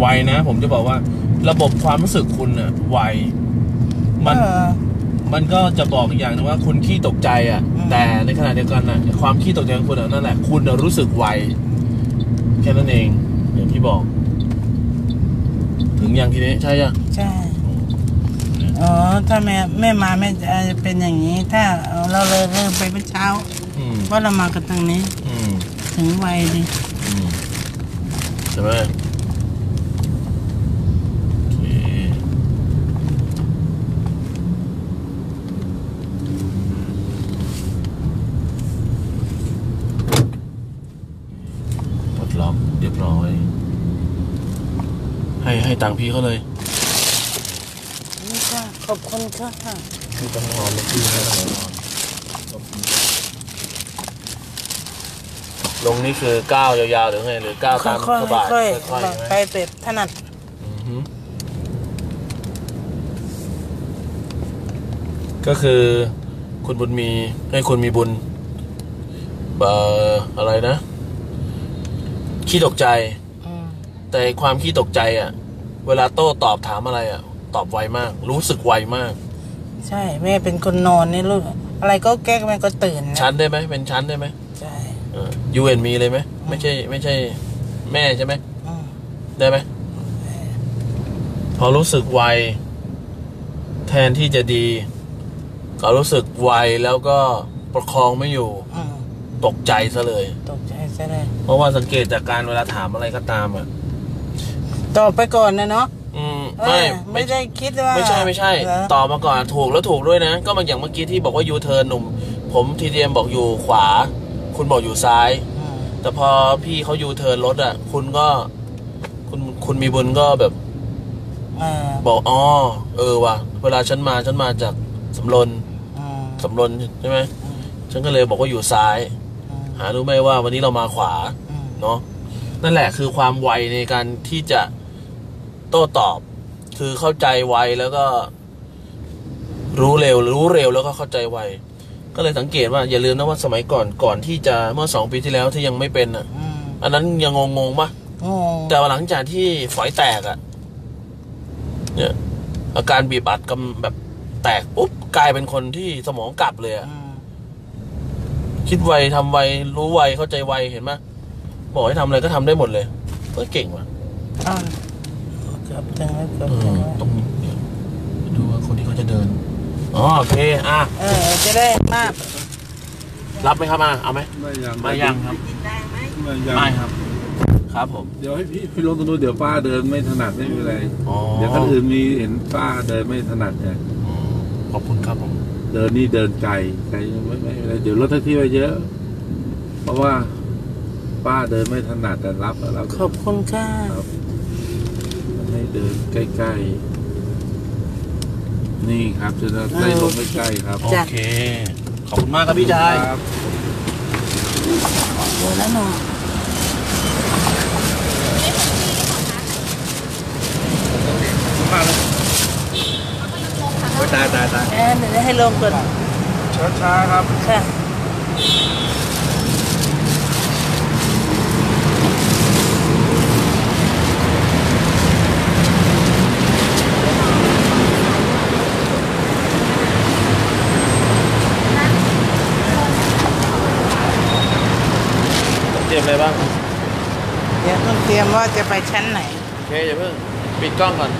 ไวนะ ผมจะบอกว่า ระบบความรู้สึกคุณอะไวมันเออ มันก็จะบอกอีกอย่างหนึงว่าคุณขี้ตกใจอะอืม แต่ในขณะเดียวกันอะความขี้ตกใจของคุณอะนั่นแหละคุณน่ะรู้สึกไวแค่นั้นเองอย่างที่บอก ถึงอย่างทีนี้ใช่ยังใช่ อ๋อ ถ้าแม่แม่มาแม่จะเป็นอย่างนี้ ถ้าเราเลยเริ่มไปเมื่อเช้าอืมว่าเรามากันทางนี้ อืมถึงไวดิอืมใช่ไหมโอเคปลดล็อก เรียบร้อย ให้ให้ตังค์พี่เขาเลยนี่ค่ะขอบคุณค่ะพี่ต้องนอนแล้วพี่ให้ต้องนอนลงนี่คือก้าวยาวๆหรือไงหรือก้าวตามค่อยสบายๆค่อยค่อยๆใช่ๆไหมไปเป็ดถนัดอือฮึก็คือคุณบุญมีให้คุณมีบุญเอ่ออะไรนะ ขี้ตกใจอืมแต่ความขี้ตกใจอะ เวลาโต้ตอบถามอะไรอะ ตอบไวมาก รู้สึกไวมาก ใช่ แม่เป็นคนนอนนี่ลูกอะไรก็แก้แม่ก็ตื่นนะชั้นได้ไหมเป็นชั้นได้ไหมใช่ยูเอ็นมีเลยไหมไม่ใช่ ไม่ใช่ แม่ใช่ไหมอืมได้ไหมพอรู้สึกไว แทนที่จะดี ก็รู้สึกไวแล้วก็ประคองไม่อยู่อืม ตกใจซะเลย ตกใจซะเลยเพราะว่าสังเกตจากการเวลาถามอะไรก็ตามอะตอบไปก่อนนะเนาะอืมเอไม่อไม่ไม่ได้คิดว่าไม่ใช่ไม่ใช่เหรอตอบมาก่อนถูกแล้วถูกด้วยนะ ก็มาอย่างเมื่อกี้ที่บอกว่ายูเทิร์นหนุ่ม ผมทีเดียมบอกอยู่ขวา คุณบอกอยู่ซ้ายอืมแต่พอพี่เขายูเทิร์นรถอะ คุณก็ คุณคุณมีบุญก็แบบอ่าบอกอ๋อเออว่ะเวลาฉันมาฉันมาจากสำรนอืมสำรนใช่ไหมอืมฉันก็เลยบอกว่าอยู่ซ้ายอืม หารู้ไหมว่าวันนี้เรามาขวาอืมเนาะนั่นแหละคือความไวในการที่จะโต้ตอบ คือเข้าใจไวแล้วก็ รู้เร็ว รู้เร็วแล้วก็เข้าใจไวก็เลยสังเกตว่าอย่าลืมนะว่าสมัยก่อนก่อนที่จะเมื่อสองปีที่แล้วที่ยังไม่เป็นอะอืมอันนั้นยังงงๆปะโอ้แต่ว่าหลังจากที่ฝอยแตกอะเนี่ย อาการบีบอัดกำแบบแตกปุ๊บกลายเป็นคนที่สมองกลับเลยอะอืม คิดไวทำไวรู้ไวเข้าใจไวเห็นไหมบอกให้ทำอะไรก็ทำได้หมดเลยก็เก่งว่ะอ่าเกือบถึงแล้วเกือบเอถึงอแล้วต้องเดี๋ยวดูว่าคนที่เขาจะเดินอ๋อโอเคอะเออจะได้มาก รับไหมครับมาเอาไหมไม่ยังไม่ยังครับไม่ยังไม่ครับ ครับผมเดี๋ยวให้พี่พี่ลงตรงนู้นเดี๋ยวป้าเดินไม่ถนัดไม่เป็นไรอ๋อเดี๋ยวคนอื่นมีเห็นป้าเดินไม่ถนัดไงอืมขอบคุณครับผม เดินนี่เดินไกลไกลไม่ไม่เป็นไรเดี๋ยวรถแท็กซี่ไปเยอะ เพราะว่าป้าเดินไม่ถนัดแต่รับอะรับขอบคุณค่ะครับให้เดินใกล้ๆนี่ครับจะได้ลงไม่ใกล้ครับโอเค ขอบคุณมากครับพี่ชายครับเดี๋ยวแล้วหนูตายตายตาย เออเดี๋ยวให้ลงก่อนช้าๆครับ ค่ะเตรียมอะไรบ้าง เดี๋ยวต้องเตรียมว่าจะไปชั้นไหน โอเคอย่าเพิ่ง ปิดกล้องก่อน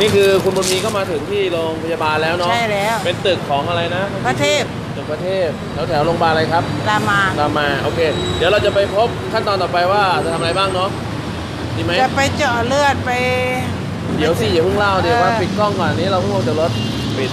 นี่คือคุณบุญมีก็มาถึงที่โรงพยาบาลแล้วเนาะใช่แล้ว เป็นตึกของอะไรนะพระเทพตึกประเทศแถวแถวโรงพยาบาลอะไรครับรามารามาโอเค เดี๋ยวเราจะไปพบขั้นตอนต่อไปว่าจะทำอะไรบ้างเนาะดีไหมจะไปเจาะเลือดไป เดี๋ยวสิอย่าเพิ่งเล่าเดี๋ยวว่าเออปิดกล้องก่อนอันนี้เราเพิ่งลงจากรถปิด